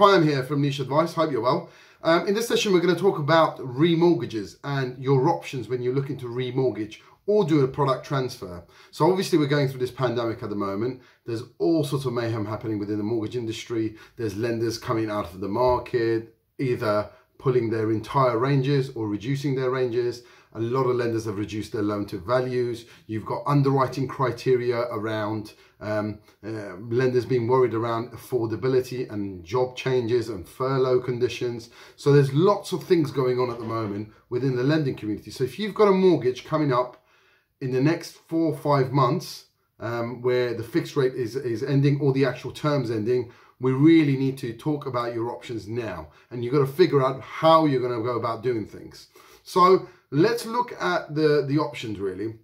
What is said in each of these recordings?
Payam here from Niche Advice. Hope you're well. Um, in this session, we're going to talk about remortgages and your options when you're looking to remortgage or do a product transfer. So obviously we're going through this pandemic at the moment. There's all sorts of mayhem happening within the mortgage industry. There's lenders coming out of the market, either pulling their entire ranges or reducing their ranges. A lot of lenders have reduced their loan to values. You've got underwriting criteria around um, uh, lenders being worried around affordability and job changes and furlough conditions. So there's lots of things going on at the moment within the lending community. So if you've got a mortgage coming up in the next four or five months, um, where the fixed rate is, is ending or the actual terms ending, we really need to talk about your options now. And you've got to figure out how you're going to go about doing things. So let's look at the, the options really.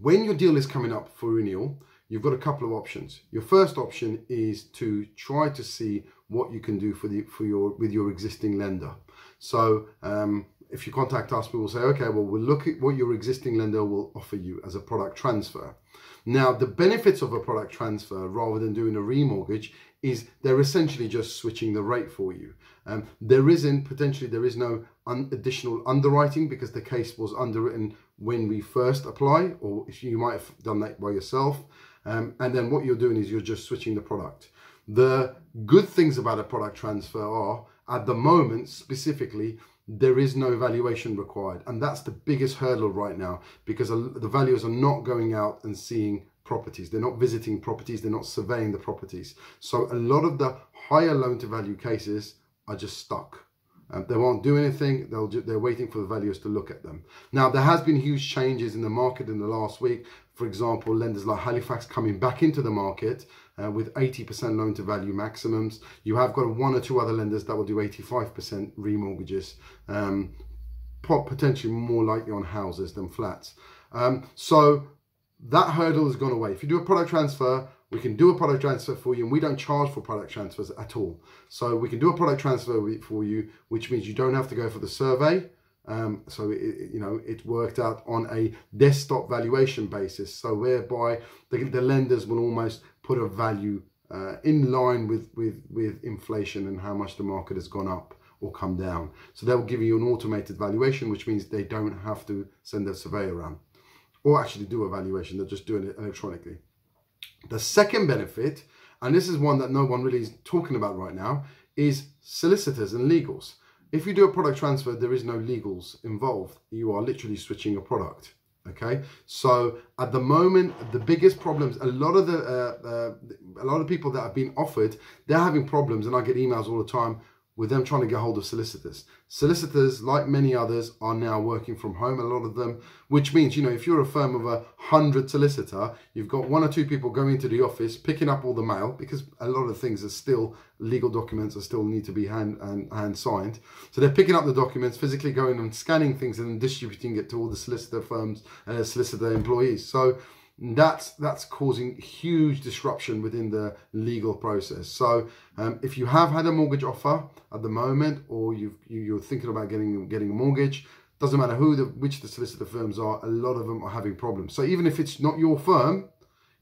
When your deal is coming up for renewal, you've got a couple of options. Your first option is to try to see what you can do for the for your with your existing lender. So um, if you contact us, we will say, okay, well, we'll look at what your existing lender will offer you as a product transfer. Now, the benefits of a product transfer rather than doing a remortgage is they're essentially just switching the rate for you. Um, there isn't, potentially, there is no un additional underwriting because the case was underwritten when we first apply, or if you might have done that by yourself. Um, and then what you're doing is you're just switching the product. The good things about a product transfer are, at the moment specifically, there is no valuation required. And that's the biggest hurdle right now because the valuers are not going out and seeing properties. They're not visiting properties. They're not surveying the properties. So a lot of the higher loan to value cases are just stuck. Um, they won't do anything. They'll they're waiting for the valuers to look at them. Now, there has been huge changes in the market in the last week. For example, lenders like Halifax coming back into the market uh, with 80% loan to value maximums. You have got one or two other lenders that will do 85% remortgages, um, potentially more likely on houses than flats. Um, so that hurdle has gone away. If you do a product transfer, we can do a product transfer for you and we don't charge for product transfers at all. So we can do a product transfer for you, which means you don't have to go for the survey. Um, so it, you know it worked out on a desktop valuation basis, so whereby the, the lenders will almost put a value uh, in line with with with inflation and how much the market has gone up or come down. So they'll give you an automated valuation, which means they don't have to send a surveyor around or actually do a valuation. They're just doing it electronically. The second benefit, and this is one that no one really is talking about right now, is solicitors and legals. If you do a product transfer, there is no legals involved. You are literally switching a product. Okay, so at the moment, the biggest problems, a lot of the uh, uh, a lot of people that have been offered, they're having problems, and I get emails all the time with them trying to get hold of solicitors. Solicitors, like many others, are now working from home, a lot of them, which means, you know, if you're a firm of a hundred solicitor, you've got one or two people going to the office, picking up all the mail, because a lot of things are still, legal documents are still need to be hand, and, hand signed. So they're picking up the documents, physically going and scanning things and distributing it to all the solicitor firms, uh, solicitor employees. So that's that's causing huge disruption within the legal process. So um, if you have had a mortgage offer at the moment or you, are thinking about getting getting a mortgage doesn't matter who the which the solicitor firms are a lot of them are having problems. So even if it's not your firm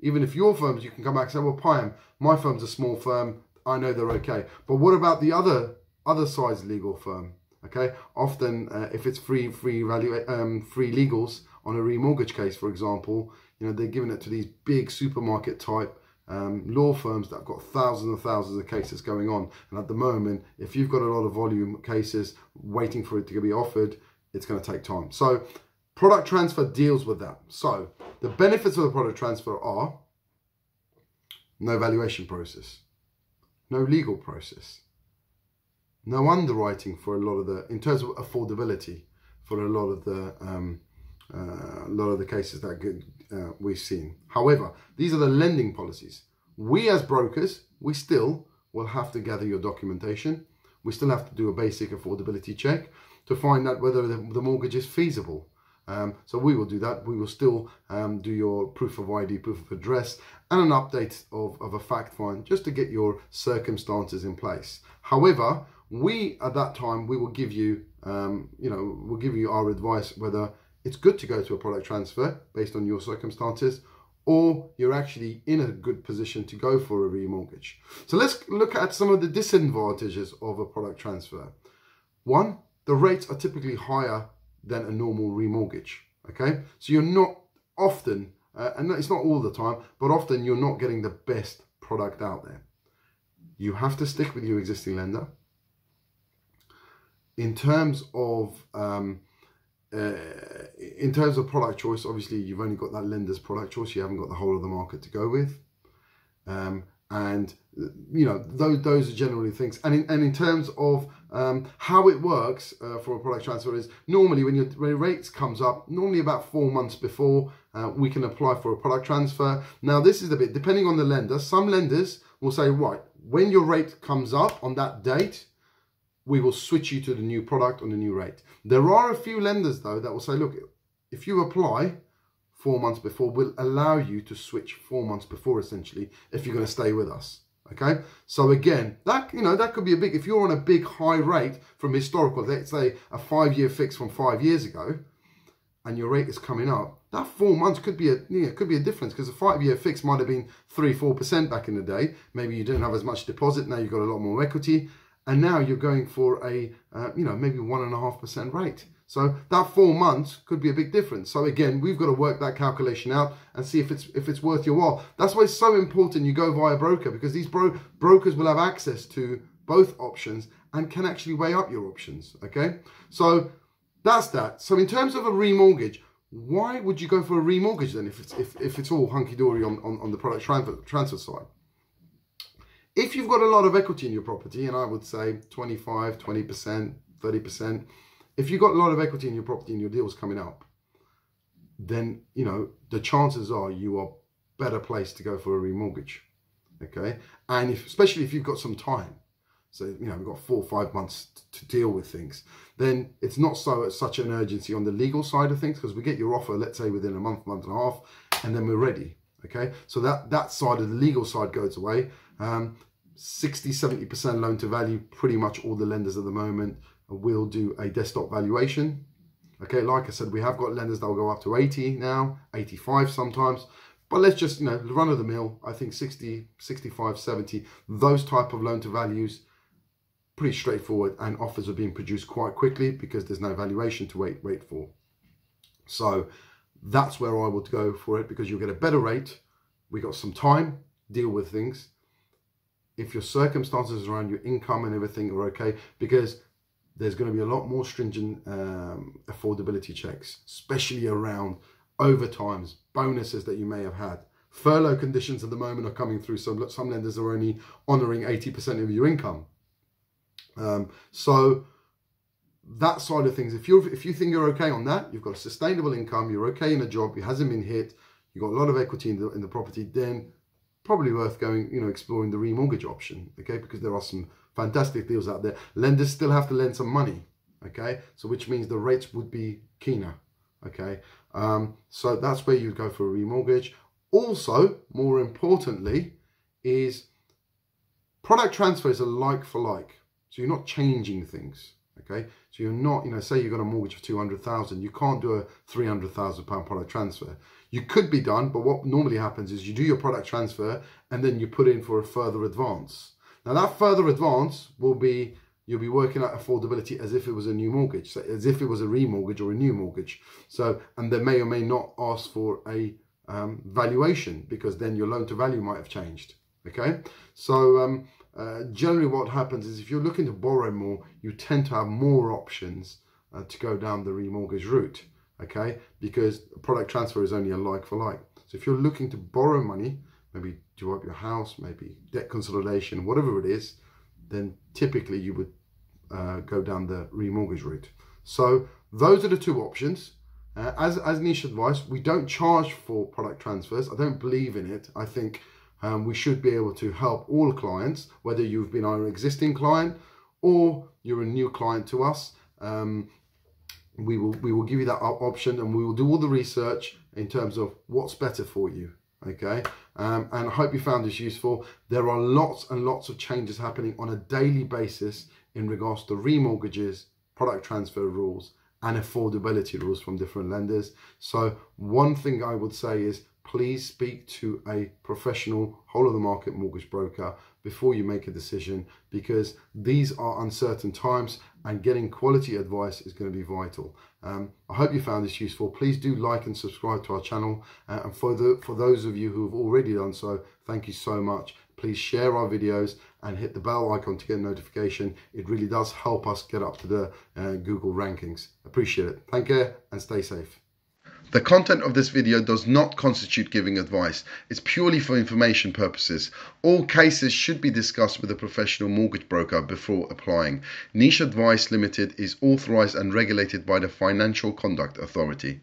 even if your firms you can come back and say well Payam my firm's a small firm. I know they're okay. But what about the other other side's legal firm? Okay? Often uh, if it's free free value um, free legals on a remortgage case for example you know, they're giving it to these big supermarket type um, law firms that have got thousands and thousands of cases going on. And at the moment, if you've got a lot of volume cases waiting for it to be offered, it's going to take time. So product transfer deals with that. So the benefits of the product transfer are no valuation process, no legal process, no underwriting for a lot of the, in terms of affordability for a lot of the um, uh, a lot of the cases that uh, we've seen. However, these are the lending policies. We as brokers, we still will have to gather your documentation. We still have to do a basic affordability check to find out whether the, the mortgage is feasible. Um, so we will do that. We will still um, do your proof of ID, proof of address, and an update of, of a fact find just to get your circumstances in place. However, we at that time we will give you, um, you know, we'll give you our advice whether it's good to go to a product transfer based on your circumstances, or you're actually in a good position to go for a remortgage. So let's look at some of the disadvantages of a product transfer. One, the rates are typically higher than a normal remortgage. Okay, so you're not often, uh, and it's not all the time, but often you're not getting the best product out there. You have to stick with your existing lender. In terms of um, uh, in terms of product choice, obviously you've only got that lender's product choice. You haven't got the whole of the market to go with. Um, and you know those those are generally things and in, and in terms of um, how it works uh, for a product transfer is normally when your when rates comes up normally about four months before uh, we can apply for a product transfer now this is the bit depending on the lender some lenders will say right when your rate comes up on that date we will switch you to the new product on the new rate there are a few lenders though that will say look if you apply four months before we'll allow you to switch four months before essentially if you're going to stay with us okay? So again that you know that could be a big if you're on a big high rate from historical let's say a five year fix from five years ago and your rate is coming up that four months could be a know, could be a difference because a five year fix might have been three four percent back in the day. Maybe you didn't have as much deposit now you've got a lot more equity and now you're going for a uh, you know maybe one and a half percent rate so that four months could be a big difference. So again, we've got to work that calculation out and see if it's if it's worth your while. That's why it's so important you go via broker because these bro brokers will have access to both options and can actually weigh up your options. Okay, so that's that. So in terms of a remortgage, why would you go for a remortgage then if it's if, if it's all hunky dory on, on, on the product transfer transfer side? If you've got a lot of equity in your property, and I would say 25, 20%, 30%, if you've got a lot of equity in your property and your deal's coming up, then, you know, the chances are you are better placed to go for a remortgage. Okay. And if, especially if you've got some time, so, you know, we've got four or five months to deal with things, then it's not so such an urgency on the legal side of things because we get your offer, let's say within a month, month and a half, and then we're ready. Okay. So that, that side of the legal side goes away. Um, 60, 70% loan to value, pretty much all the lenders at the moment we'll do a desktop valuation. Okay, like I said, we have got lenders that will go up to 80 now, 85 sometimes. But let's just, you know, run of the mill, I think 60, 65, 70, those type of loan to values, pretty straightforward and offers are being produced quite quickly because there's no valuation to wait, wait for. So that's where I would go for it because you'll get a better rate. We got some time, deal with things. If your circumstances around your income and everything are okay, because there's going to be a lot more stringent um, affordability checks, especially around overtimes, bonuses that you may have had. Furlough conditions at the moment are coming through. So some lenders are only honouring 80% of your income. Um, so that side of things, if you if you think you're okay on that, you've got a sustainable income, you're okay in a job, it hasn't been hit, you've got a lot of equity in the in the property, then probably worth going, you know, exploring the remortgage option, okay? Because there are some fantastic deals out there. Lenders still have to lend some money, okay? So which means the rates would be keener, okay? Um, so that's where you go for a remortgage. Also, more importantly, is product transfers are like for like. So you're not changing things, okay? So you're not, you know, say you've got a mortgage of 200,000, you can't do a 300,000 pound product transfer. You could be done, but what normally happens is you do your product transfer and then you put in for a further advance. Now that further advance will be, you'll be working out affordability as if it was a new mortgage, as if it was a remortgage or a new mortgage. So, and they may or may not ask for a um, valuation because then your loan to value might have changed. Okay, so um, uh, generally what happens is if you're looking to borrow more, you tend to have more options uh, to go down the remortgage route. Okay, because product transfer is only a like for like. So if you're looking to borrow money, maybe do up your house, maybe debt consolidation, whatever it is, then typically you would uh, go down the remortgage route. So those are the two options. Uh, as, as niche advice, we don't charge for product transfers. I don't believe in it. I think um, we should be able to help all clients, whether you've been our existing client or you're a new client to us. Um, we will we will give you that option and we will do all the research in terms of what's better for you okay? Um, and I hope you found this useful. There are lots and lots of changes happening on a daily basis in regards to remortgages product transfer rules and affordability rules from different lenders. So one thing I would say is please speak to a professional whole of the market mortgage broker before you make a decision because these are uncertain times and getting quality advice is going to be vital. Um, I hope you found this useful. Please do like and subscribe to our channel. Uh, and for, the, for those of you who have already done so, thank you so much. Please share our videos and hit the bell icon to get a notification. It really does help us get up to the uh, Google rankings. Appreciate it. Thank you and stay safe. The content of this video does not constitute giving advice. It's purely for information purposes. All cases should be discussed with a professional mortgage broker before applying. Niche Advice Limited is authorized and regulated by the Financial Conduct Authority.